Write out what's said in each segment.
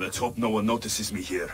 Let's hope no one notices me here.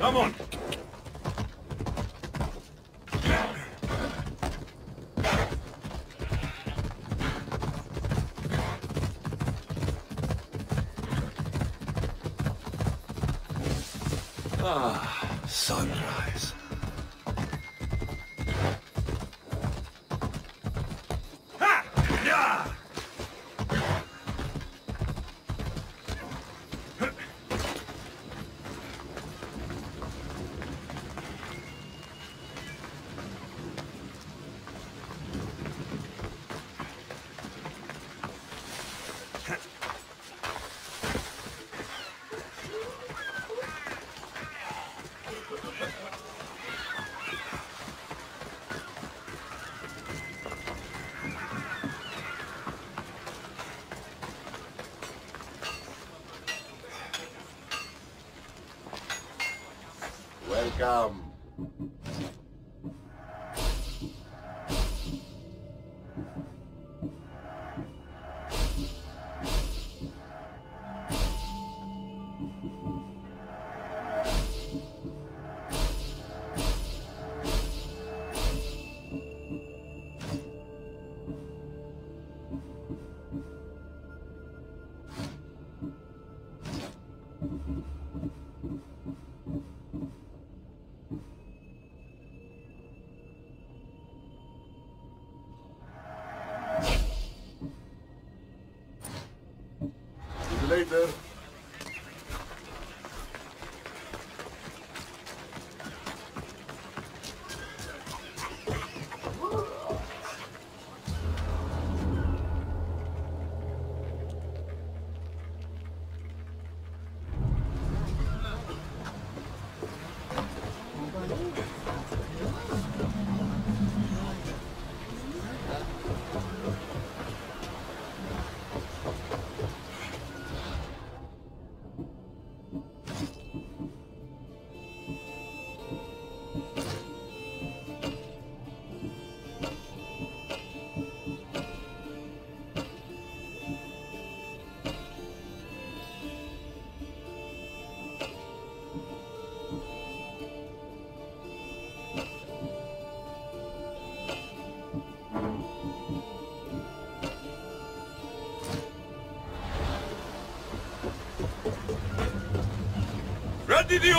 Come on. Come. Um, Ready the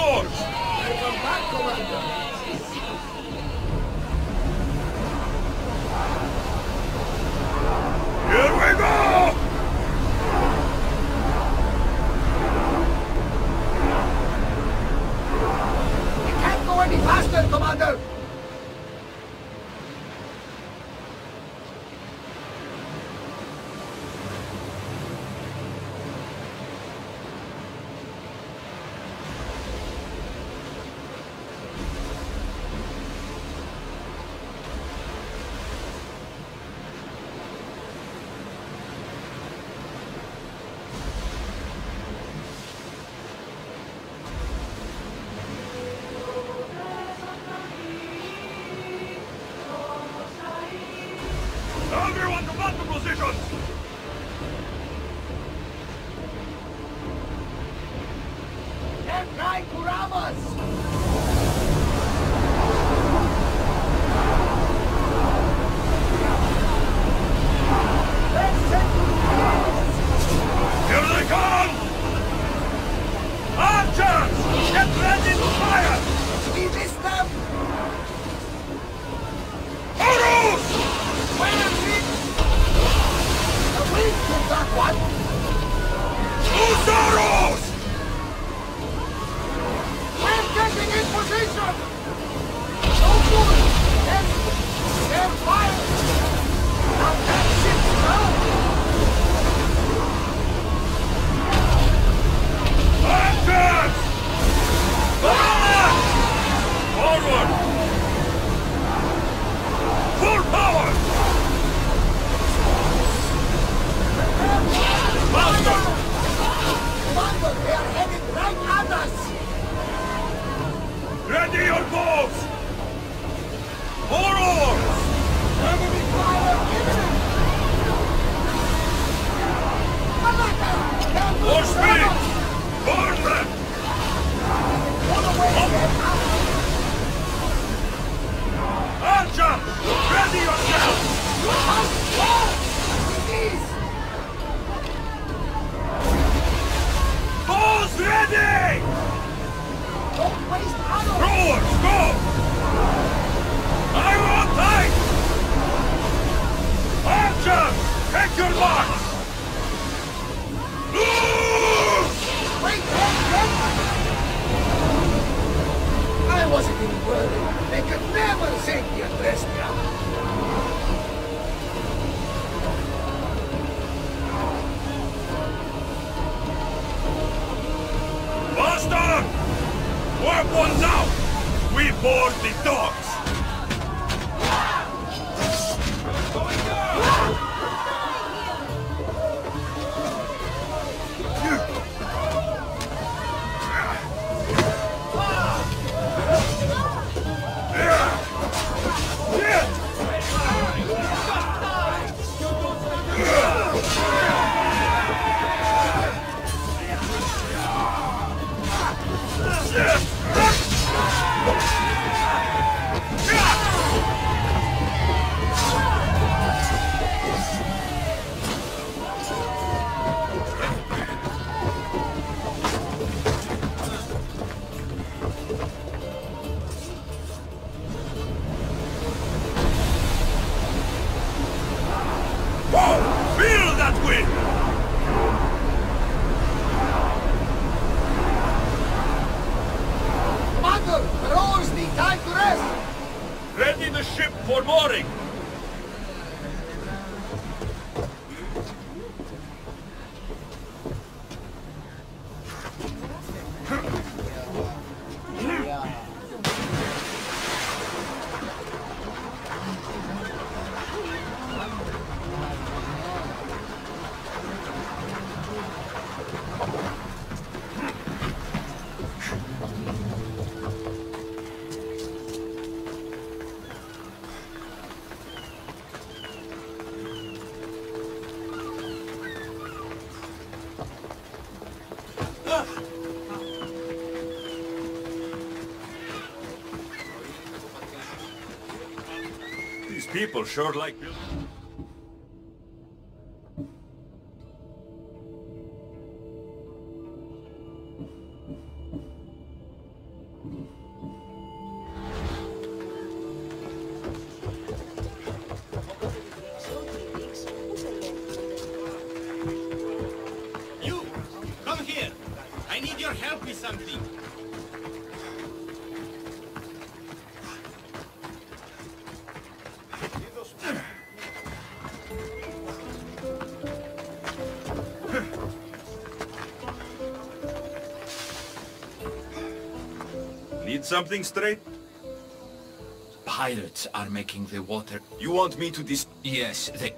people sure like building. Something straight? Pirates are making the water. You want me to dis... Yes, they.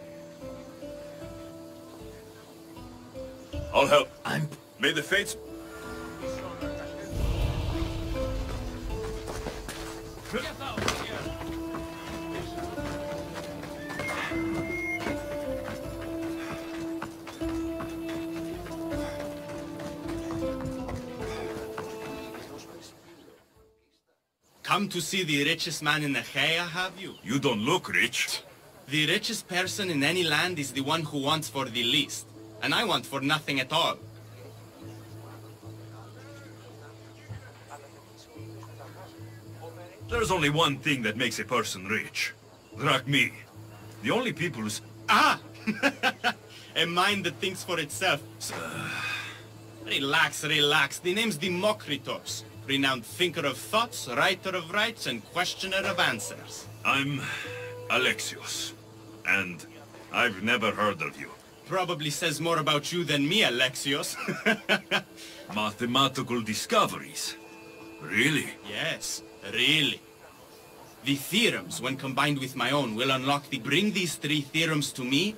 I'll help. I'm. May the fates... To see the richest man in Achaia, have you? You don't look rich. The richest person in any land is the one who wants for the least. And I want for nothing at all. There's only one thing that makes a person rich. Drachmae. The only people who... Ah! a mind that thinks for itself. Relax, relax. The name's Demokritos. Renowned thinker of thoughts, writer of rights, and questioner of answers. I'm Alexios. And I've never heard of you. Probably says more about you than me, Alexios. Mathematical discoveries. Really? yes, really. The theorems, when combined with my own, will unlock the bring these three theorems to me.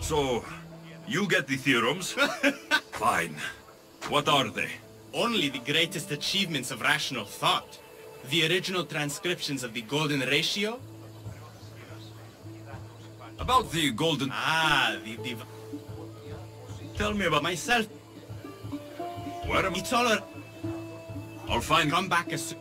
So, you get the theorems? Fine. What are they? Only the greatest achievements of rational thought. The original transcriptions of the Golden Ratio. About the golden... Ah, the, the Tell me about... myself. Where am I? It's all a... I'll find... Come back as soon.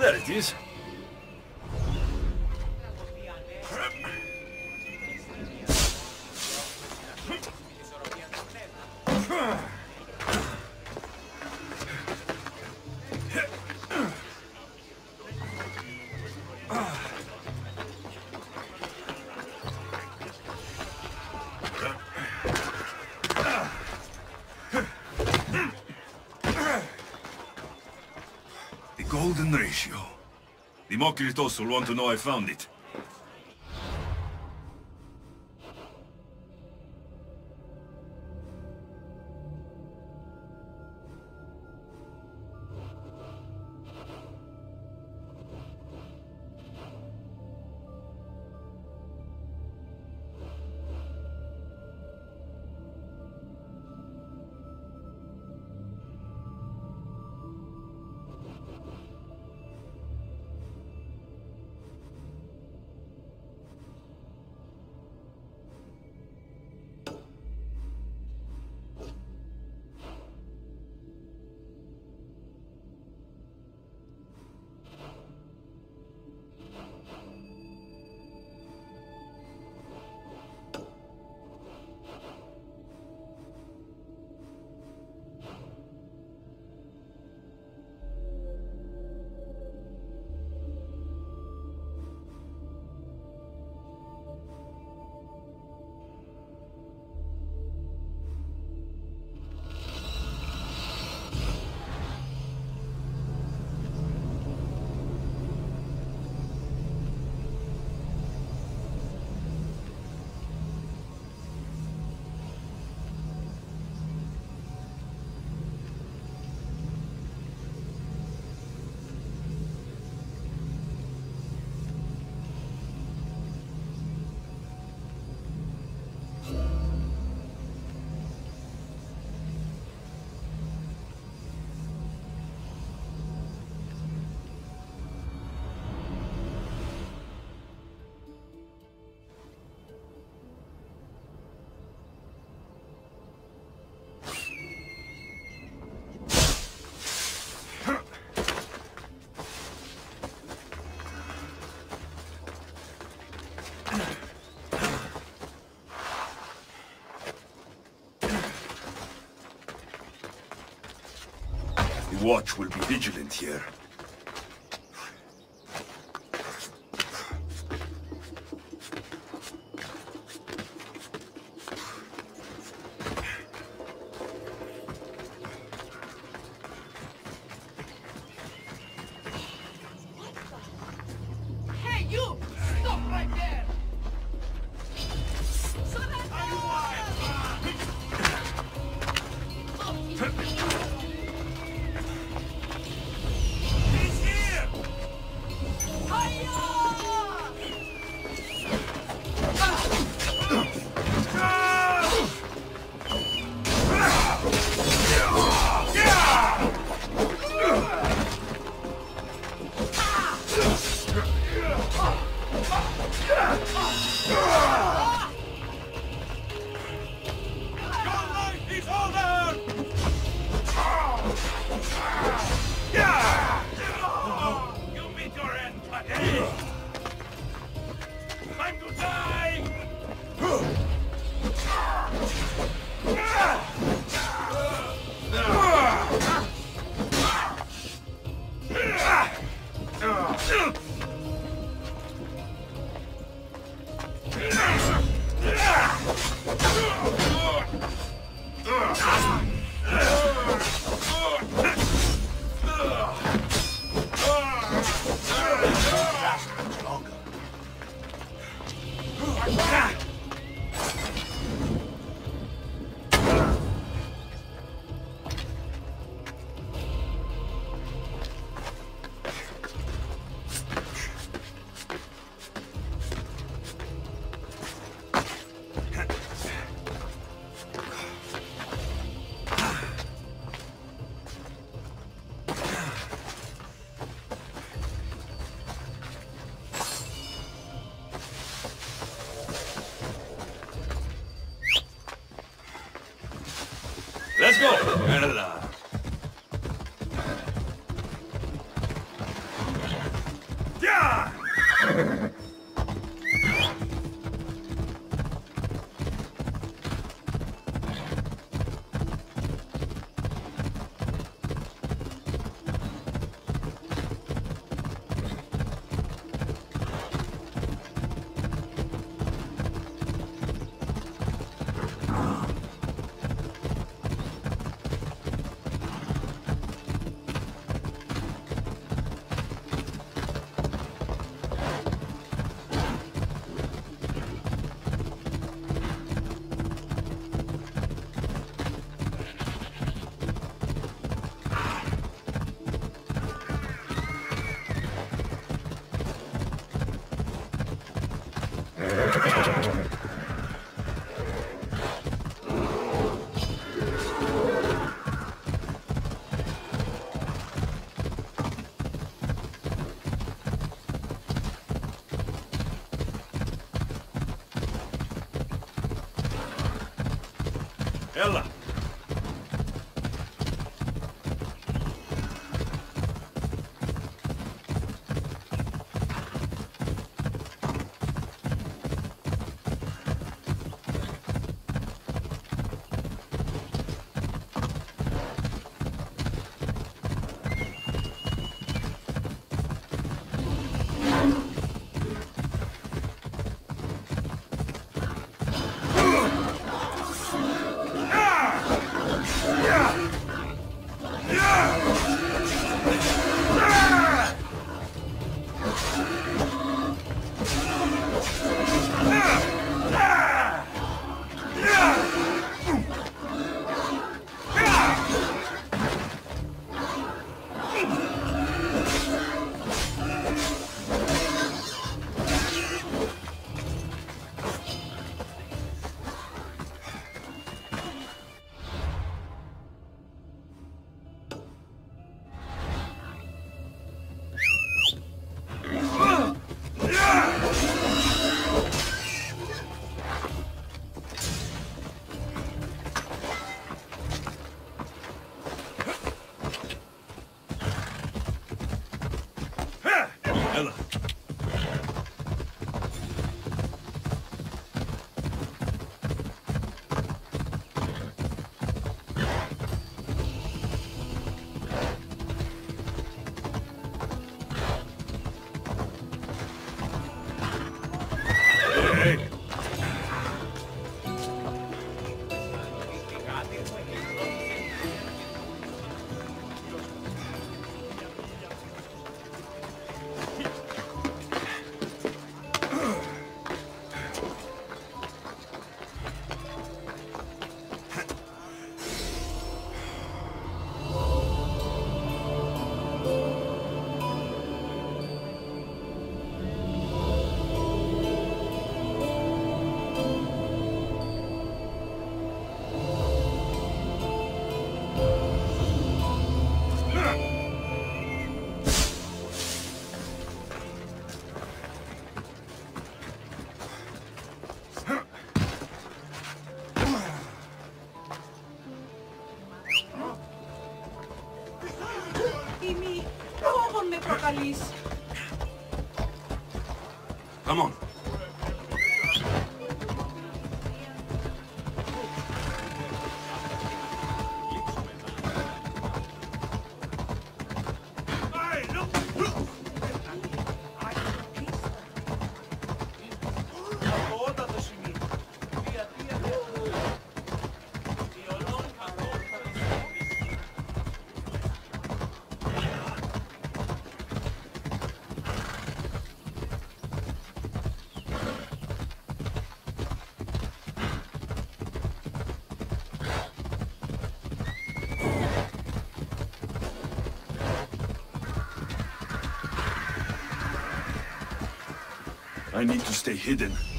There it is. Golden ratio. Democritus will want to know I found it. Watch will be vigilant here. cáliz need to stay hidden.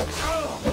Oh!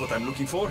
What I'm looking for.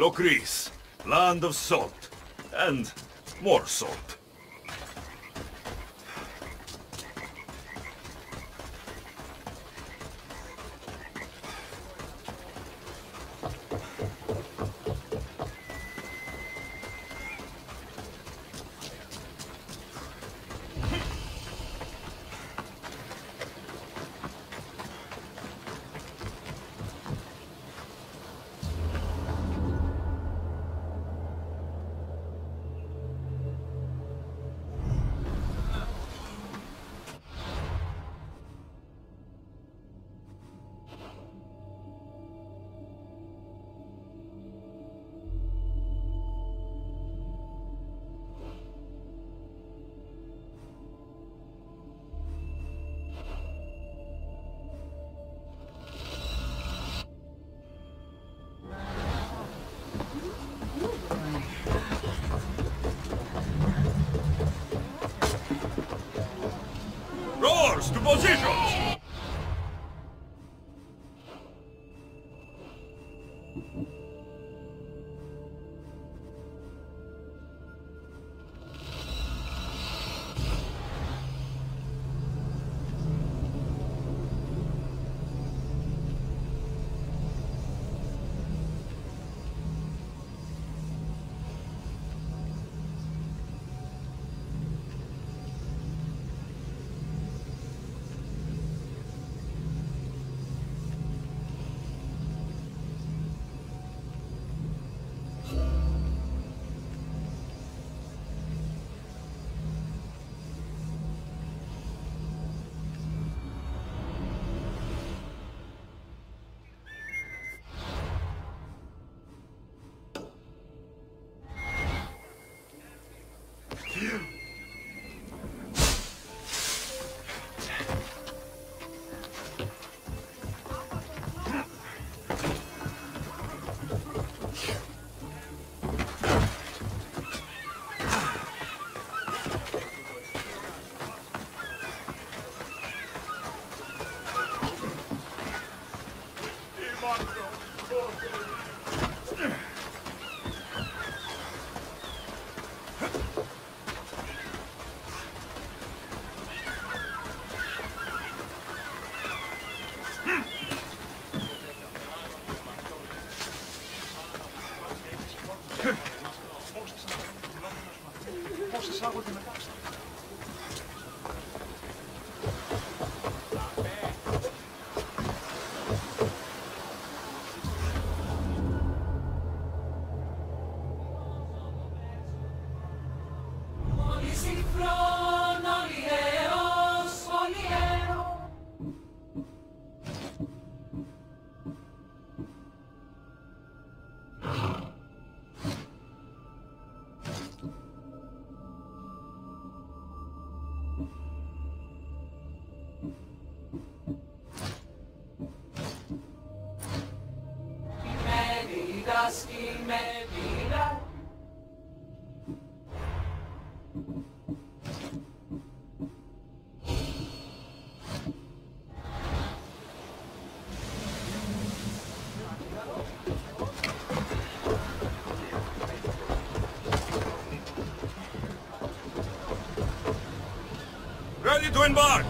Lokris, land of salt. And more salt. To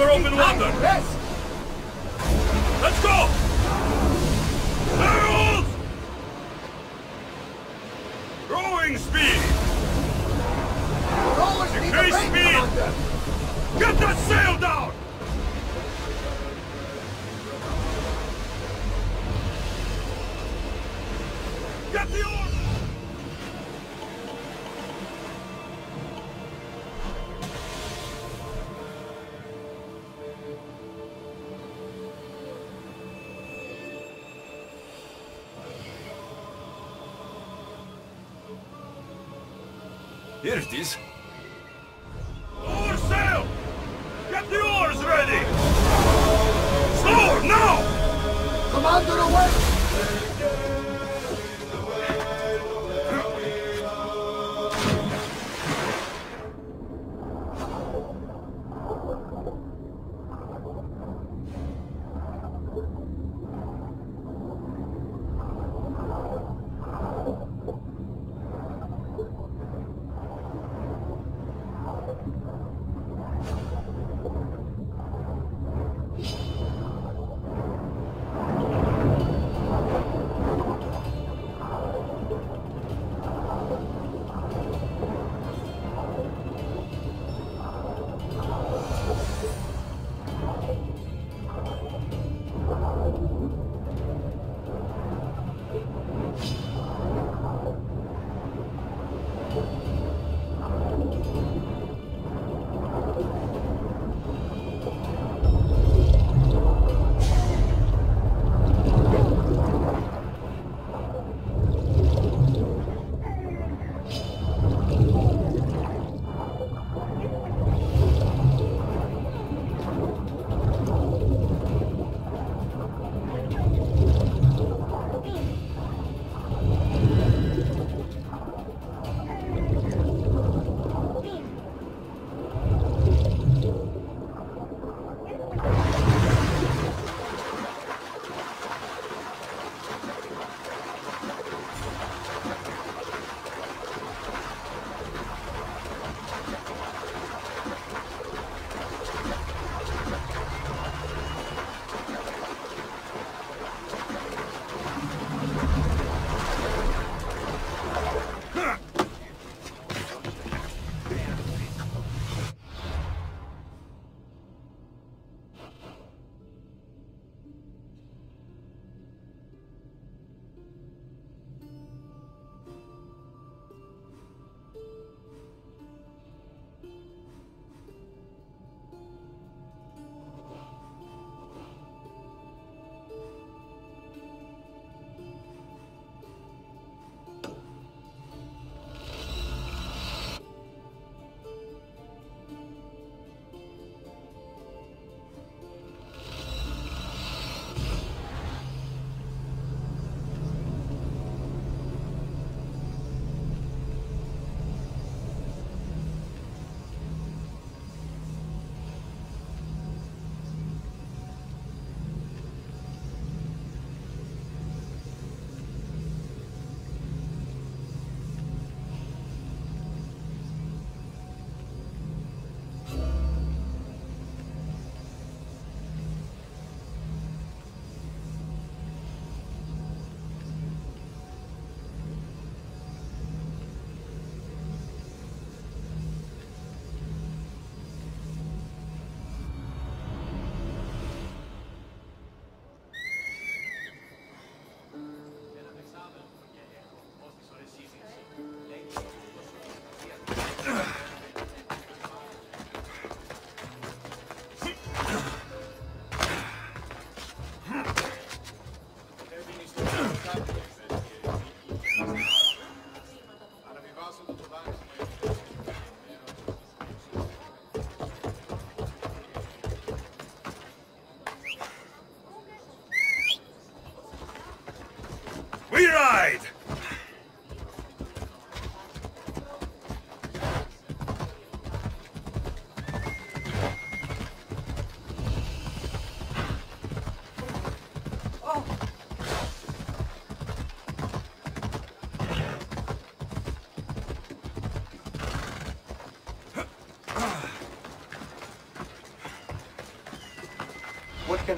over open water! Let's go! Harold, Rowing speed! Increase speed! Get that sail down!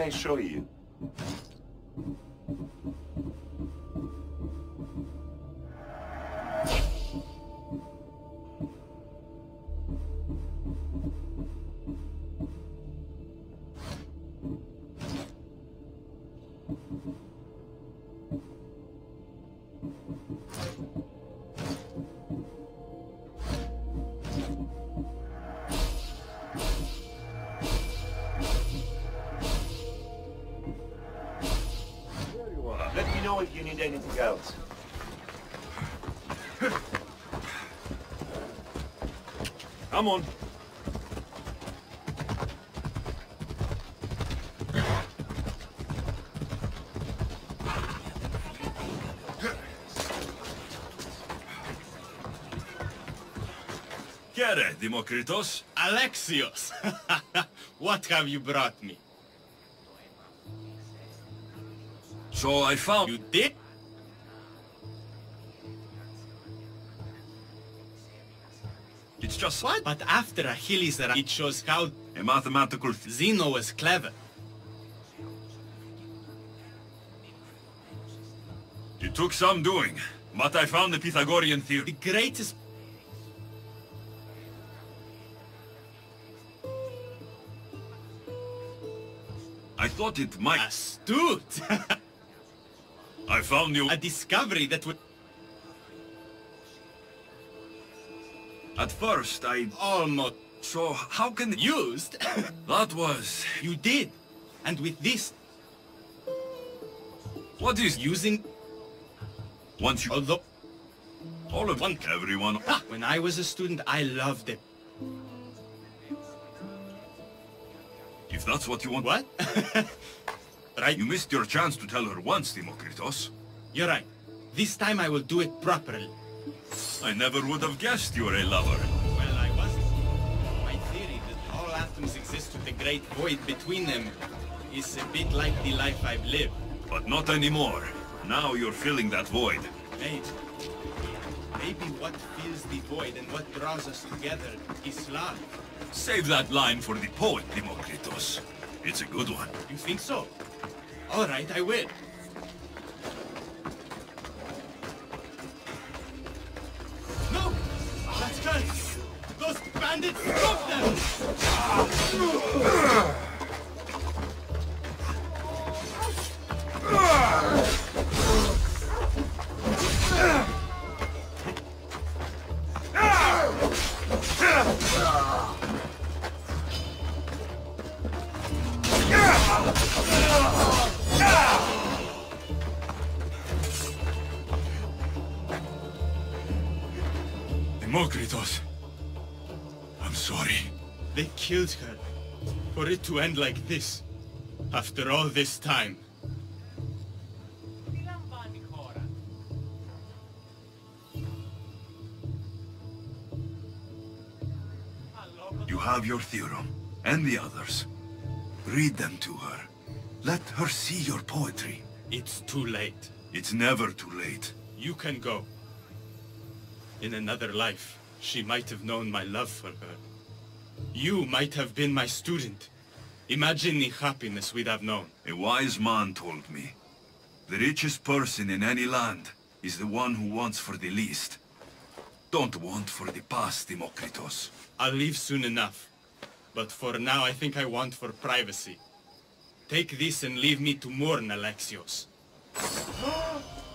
I show you? Come on. Chaire, Demokritos. Alexios! what have you brought me? So I found You did? But after Achilles, era, it shows how a mathematical Zeno was clever. It took some doing, but I found the Pythagorean Theorem... The greatest... I thought it might. Astute! I found you A discovery that would at first. I almost so how can used. That was you did. And with this, what is using... once you Although, all of one- everyone. when I was a student, I loved it. If that's what you want, What? right? you missed your chance to tell her once, Demokritos. You're right. This time I will do it properly. I never would have guessed you were a lover. Well, I wasn't. My theory that all atoms exist with a great void between them is a bit like the life I've lived. But not anymore. Now you're filling that void. Maybe. Maybe what fills the void and what draws us together is love. Save that line for the poet, Demokritos. It's a good one. You think so? All right, I will. Bandits, stop them! to end like this? After all this time? You have your theorem, and the others. Read them to her. Let her see your poetry. It's too late. It's never too late. You can go. In another life, she might have known my love for her. You might have been my student. Imagine the happiness we'd have known. A wise man told me. The richest person in any land is the one who wants for the least. Don't want for the past, Demokritos. I'll leave soon enough. But for now, I think I want for privacy. Take this and leave me to mourn, Alexios.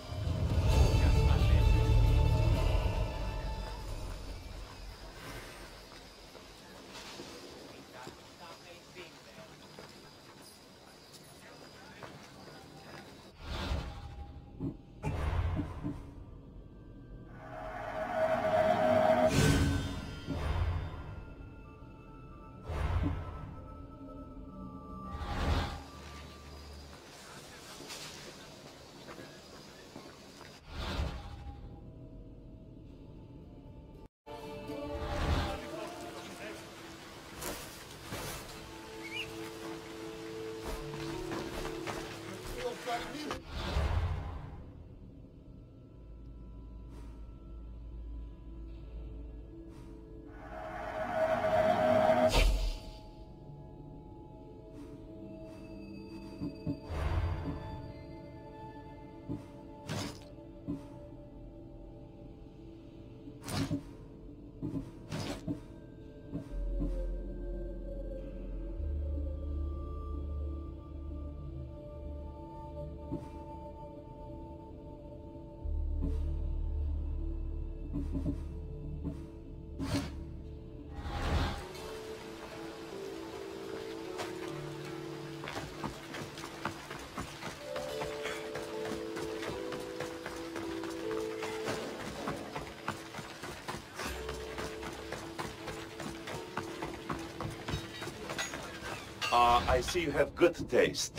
Uh, I see you have good taste.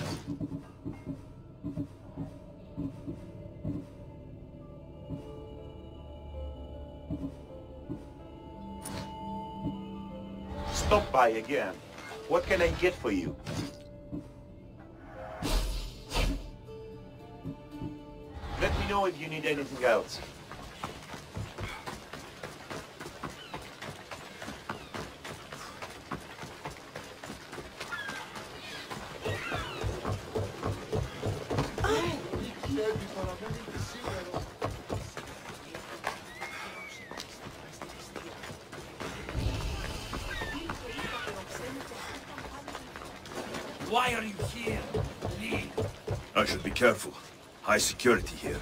Stop by again. What can I get for you? Let me know if you need anything else. Careful. High security here.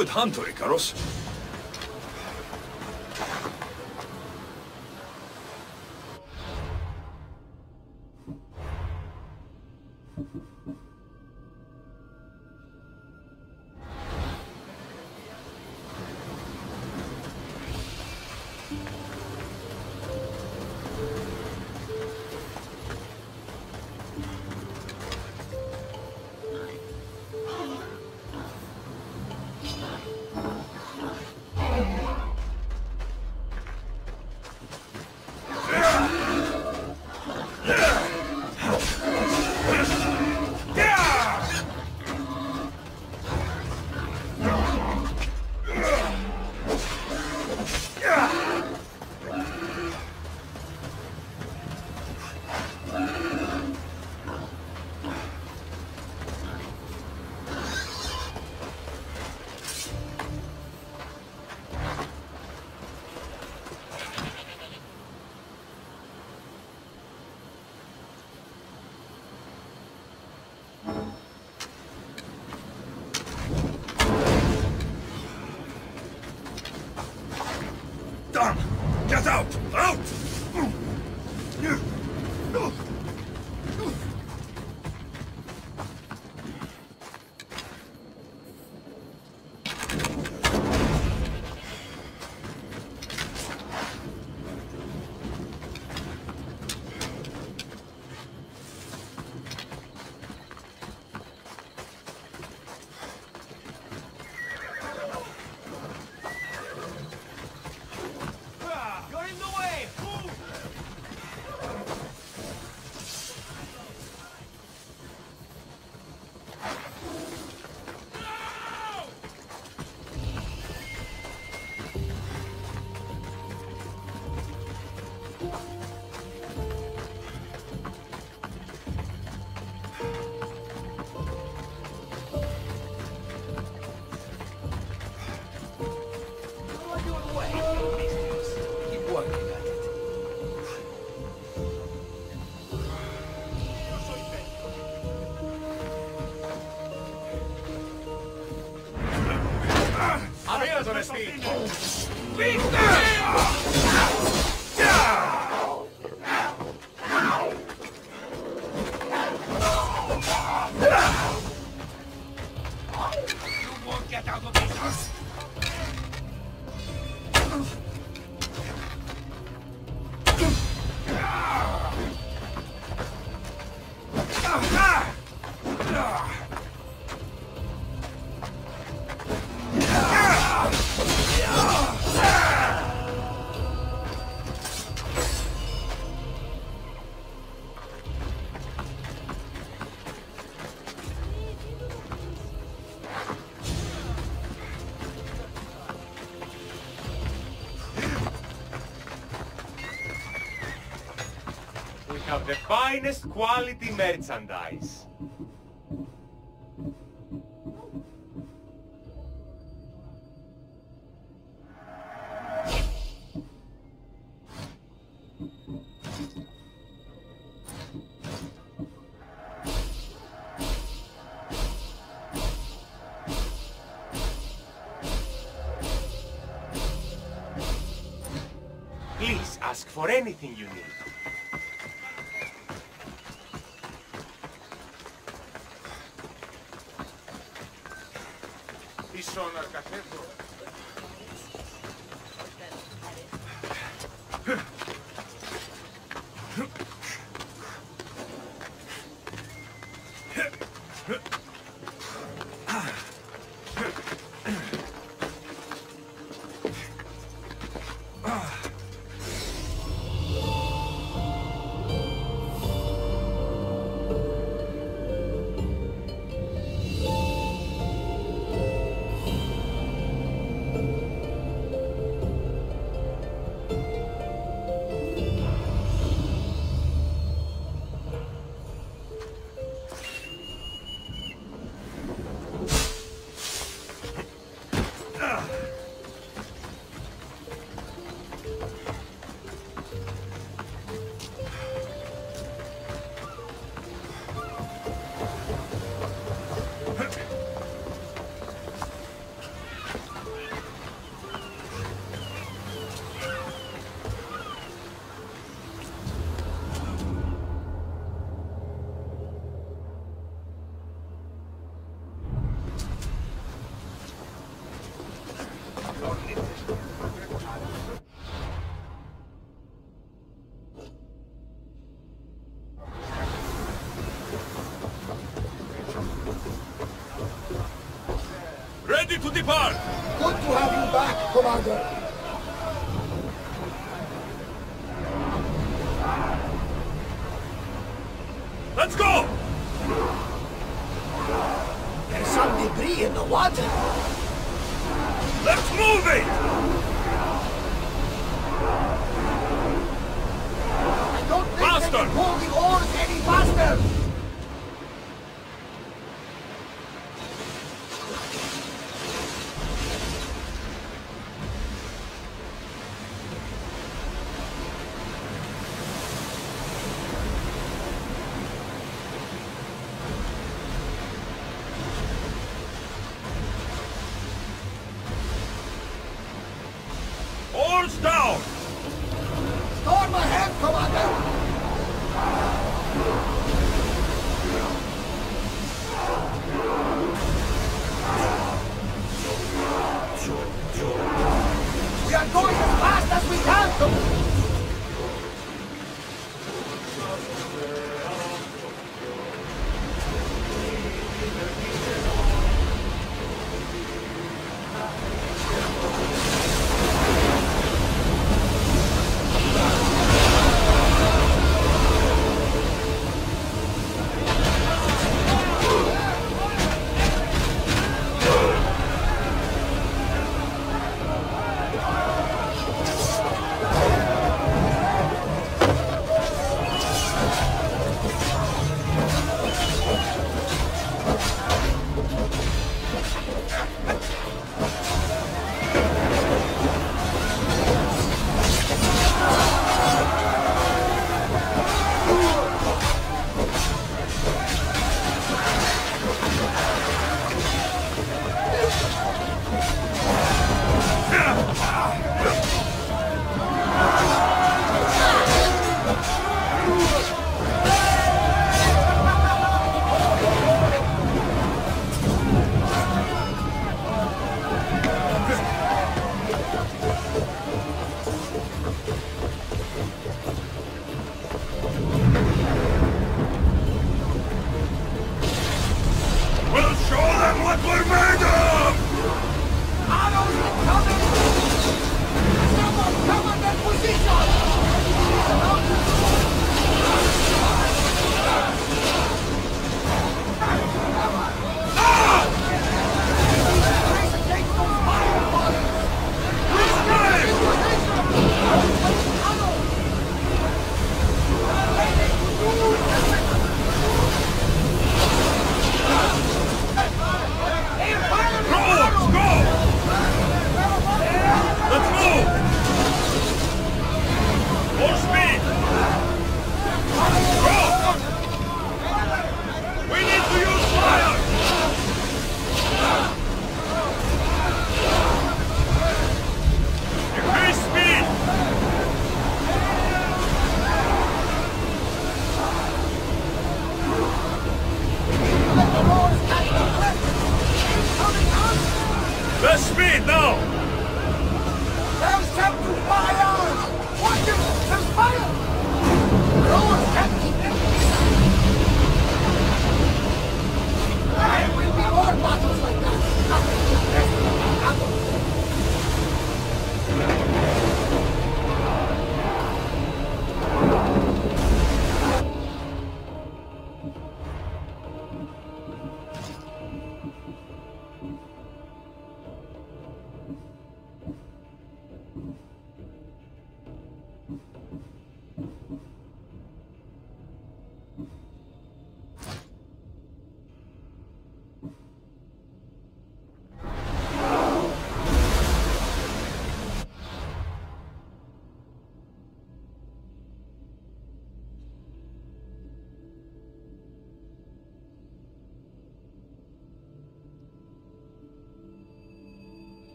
Good hunter, Icarus. the finest quality merchandise. Please ask for anything you need.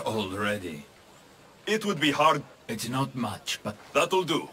already. It would be hard... It's not much, but... That'll do.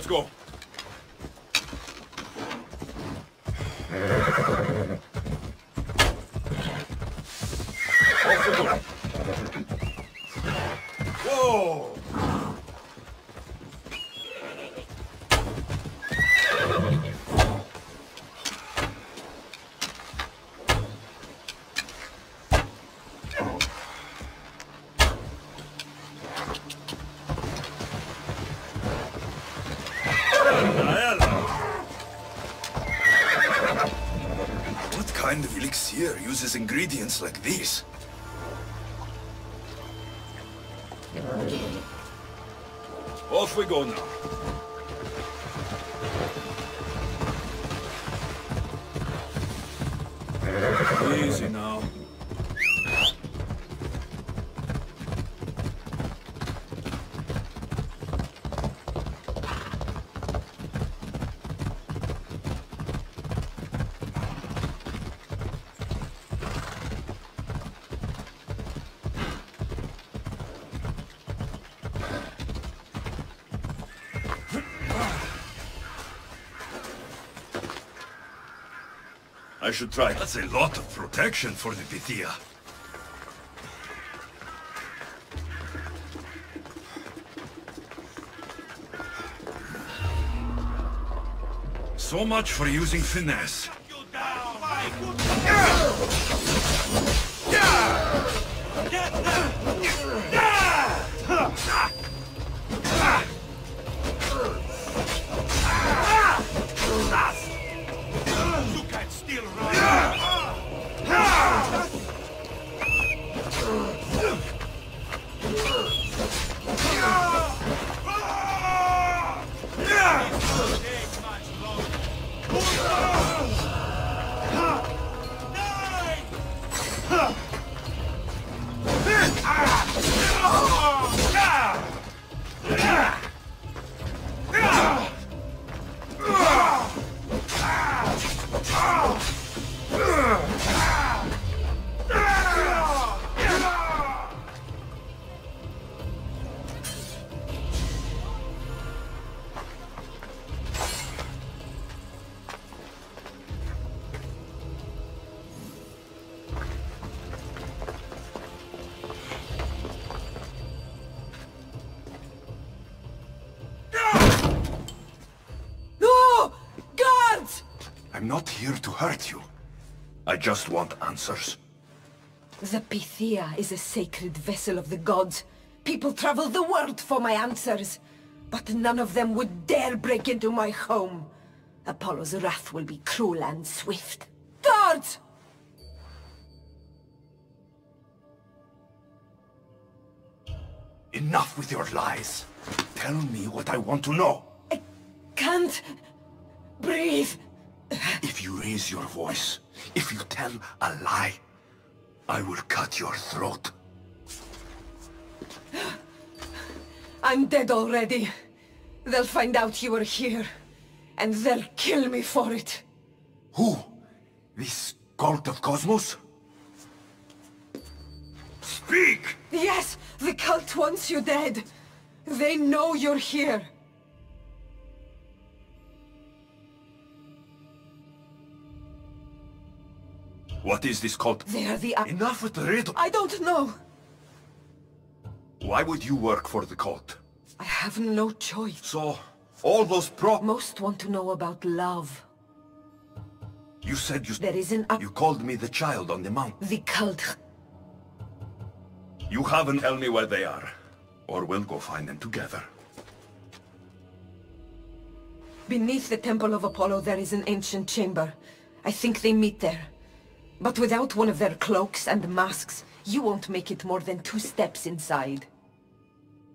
Let's go. Off we go. Whoa! What kind of elixir uses ingredients like these? Off we go now. I should try. That's a lot of protection for the Pythia. So much for using finesse. Not here to hurt you. I just want answers. The Pythia is a sacred vessel of the gods. People travel the world for my answers. But none of them would dare break into my home. Apollo's wrath will be cruel and swift. Guards! Enough with your lies. Tell me what I want to know. I can't... breathe. If you raise your voice, if you tell a lie, I will cut your throat. I'm dead already. They'll find out you were here. And they'll kill me for it. Who? This cult of Kosmos? Speak! Yes, the cult wants you dead. They know you're here. What is this cult? They are the... Enough with the riddle. I don't know. Why would you work for the cult? I have no choice. So, all those pro... Most want to know about love. You said you... There is an... You called me the child on the mountain. The cult... You haven't tell me where they are. Or we'll go find them together. Beneath the Temple of Apollo there is an ancient chamber. I think they meet there. But without one of their cloaks and masks, you won't make it more than two steps inside.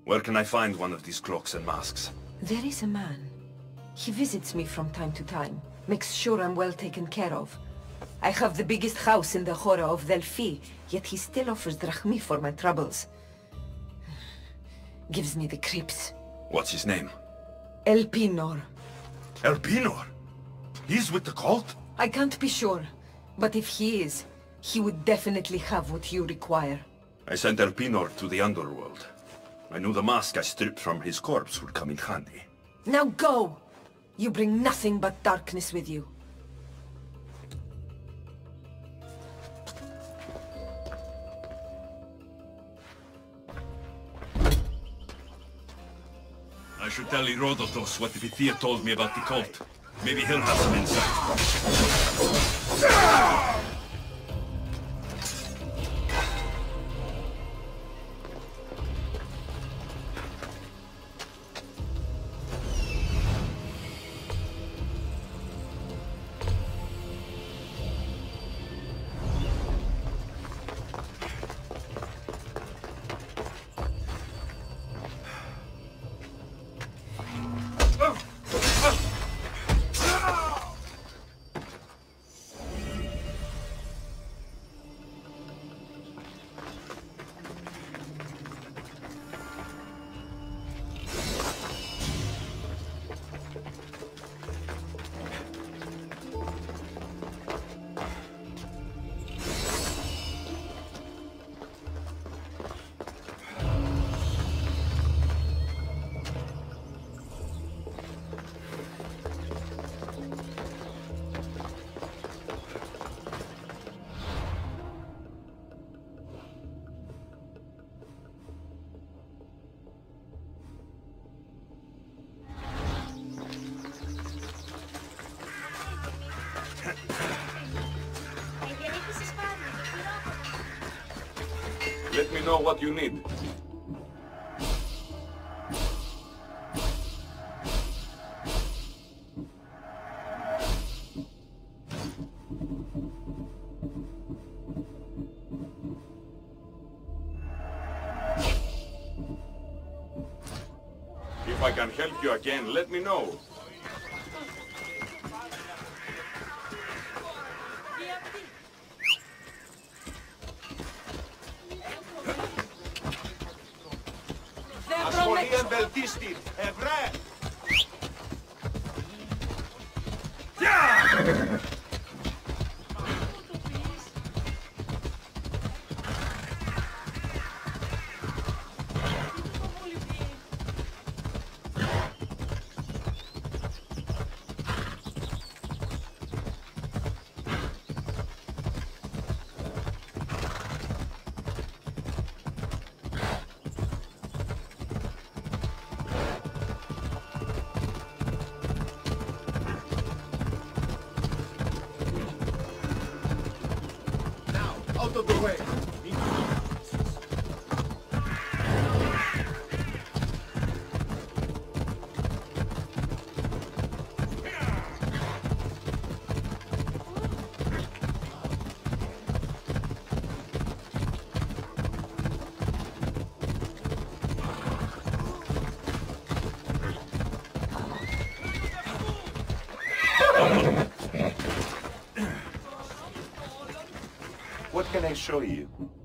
Where can I find one of these cloaks and masks? There is a man. He visits me from time to time, makes sure I'm well taken care of. I have the biggest house in the Hora of Delphi, yet he still offers drachmae for my troubles. Gives me the creeps. What's his name? Elpinor. Elpinor? He's with the cult? I can't be sure, but if he is, he would definitely have what you require. I sent Elpinor to the underworld. I knew the mask I stripped from his corpse would come in handy. Now go! You bring nothing but darkness with you. I should tell Herodotus what Pythia told me about the cult. Maybe he'll have some insight. Let me know what you need. If I can help you again, let me know. What can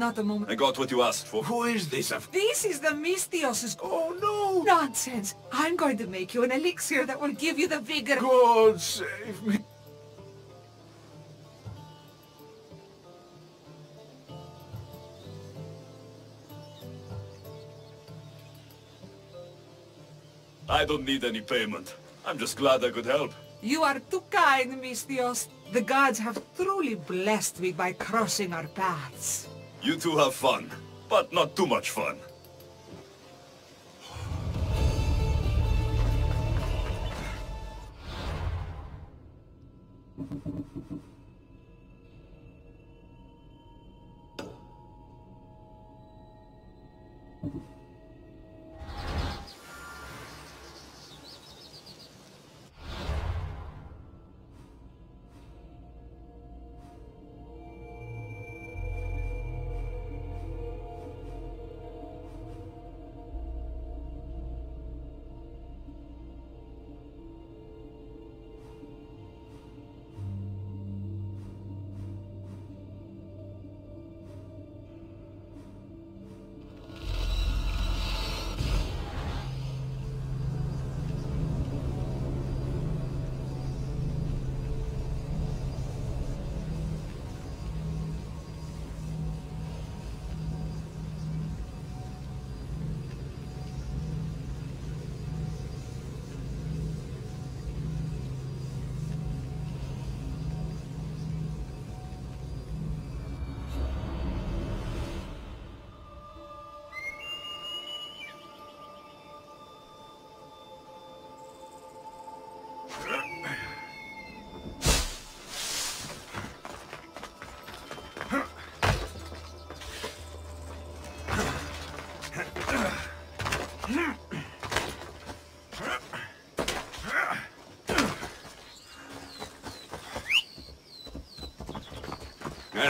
not a moment. I got what you asked for. Who is this? This is the Mystios' Oh no! nonsense. I'm going to make you an elixir that will give you the vigor. God save me. I don't need any payment. I'm just glad I could help. You are too kind, Mystios. The gods have truly blessed me by crossing our paths. You two have fun, but not too much fun.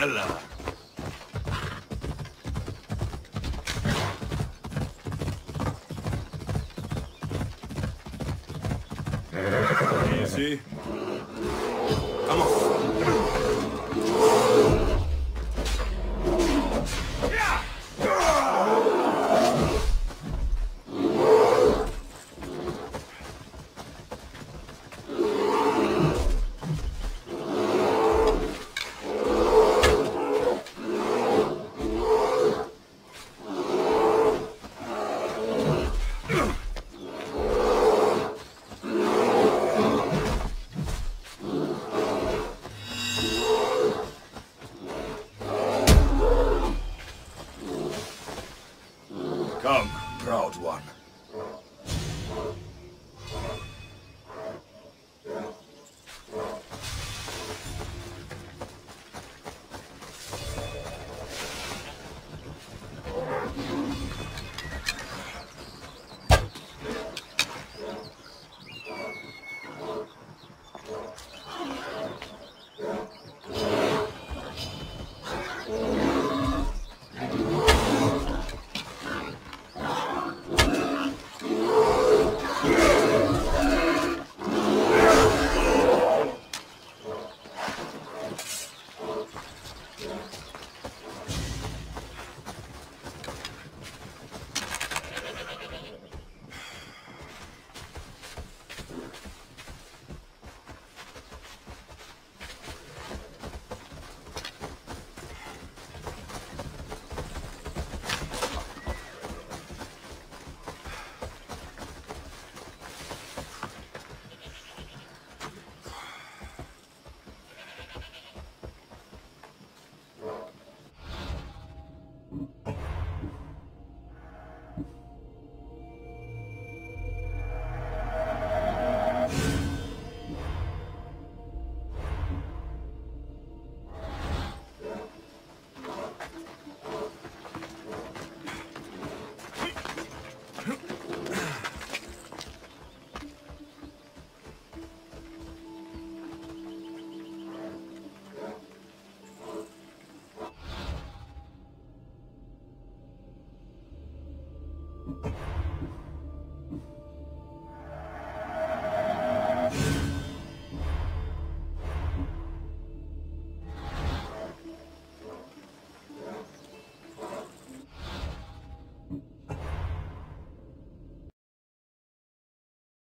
Merda.